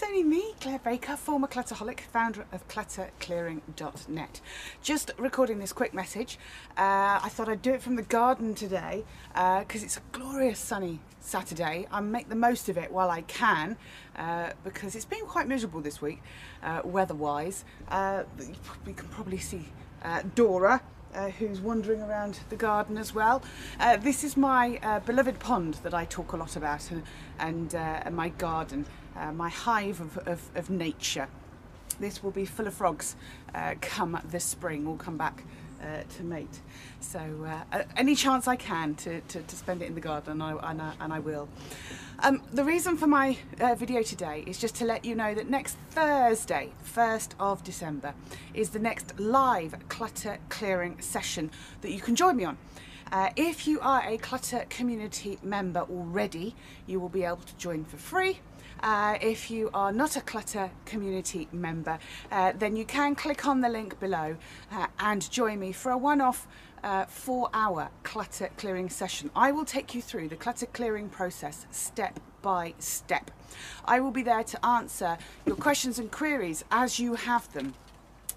It's only me, Clare Baker, former clutterholic, founder of clutterclearing.net. Just recording this quick message. Uh, I thought I'd do it from the garden today because uh, it's a glorious sunny Saturday. I make the most of it while I can uh, because it's been quite miserable this week, uh, weather-wise. Uh, you can probably see uh, Dora uh, who's wandering around the garden as well. Uh, this is my uh, beloved pond that I talk a lot about and, and, and my garden, uh, my hive of, of, of, nature. This will be full of frogs uh, come this spring, we'll come back to mate. So any chance I can to, to, to, spend it in the garden, and I, and I, and I will. Um, the reason for my uh, video today is just to let you know that next Thursday, 1st of December, is the next live clutter clearing session that you can join me on. Uh, if you are a clutter community member already, you will be able to join for free. Uh, if you are not a clutter community member, uh, then you can click on the link below uh, and join me for a one-off uh, four hour clutter clearing session. I will take you through the clutter clearing process step by step. I will be there to answer your questions and queries as you have them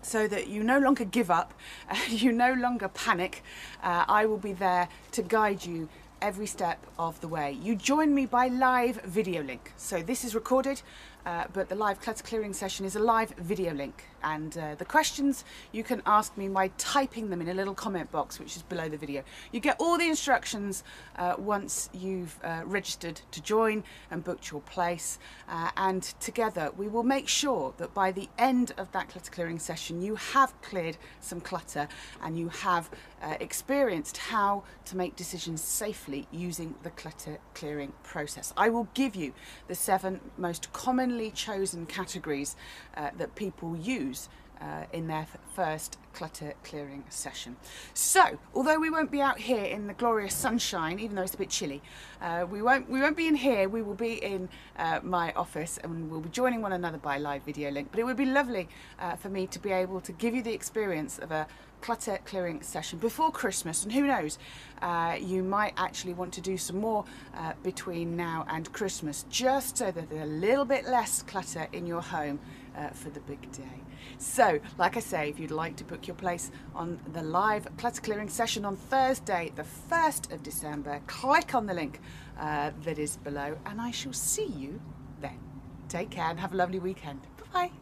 so that you no longer give up, uh, you no longer panic. Uh, I will be there to guide you every step of the way. You join me by live video link. So this is recorded, uh, but the live clutter clearing session is a live video link. And uh, the questions you can ask me by typing them in a little comment box, which is below the video. You get all the instructions uh, once you've uh, registered to join and booked your place. Uh, and together we will make sure that by the end of that clutter clearing session, you have cleared some clutter and you have uh, experienced how to make decisions safely using the clutter clearing process. I will give you the seven most commonly chosen categories uh, that people use uh, in their first clutter clearing session. So, although we won't be out here in the glorious sunshine, even though it's a bit chilly, uh, we won't we won't be in here. We will be in uh, my office, and we'll be joining one another by live video link. But it would be lovely uh, for me to be able to give you the experience of a clutter clearing session before Christmas and who knows uh, you might actually want to do some more uh, between now and Christmas just so that there's a little bit less clutter in your home uh, for the big day. So like I say if you'd like to book your place on the live clutter clearing session on Thursday the 1st of December click on the link uh, that is below and I shall see you then. Take care and have a lovely weekend. Bye bye.